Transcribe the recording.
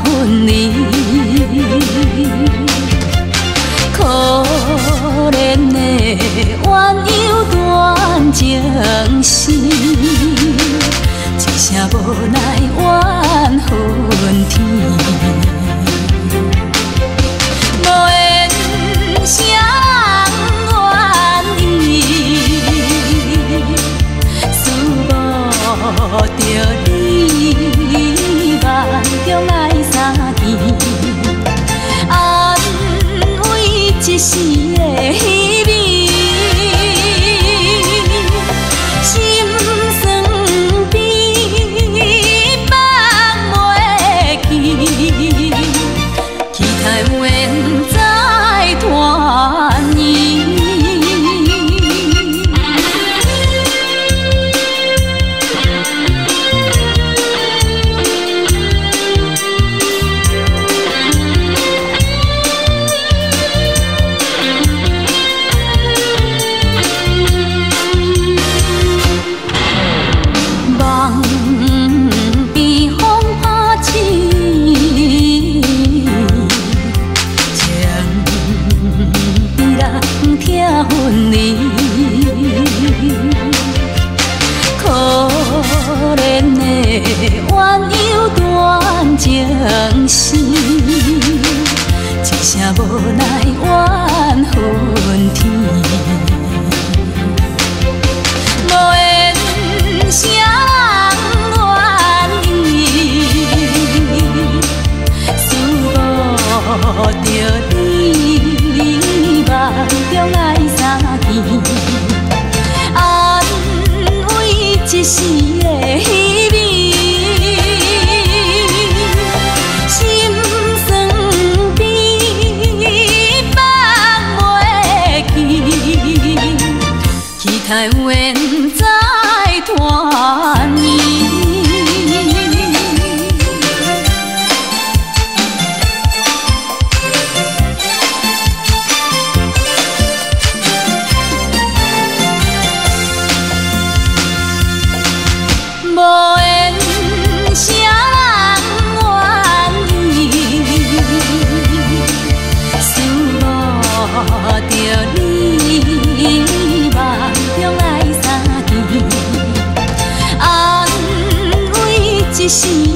分离，可怜的鸳鸯断情丝，一声无奈怨恨天，无缘相恋意，寻无着你。весенний need 太远在拖你。Hãy subscribe cho kênh Ghiền Mì Gõ Để không lỡ những video 心。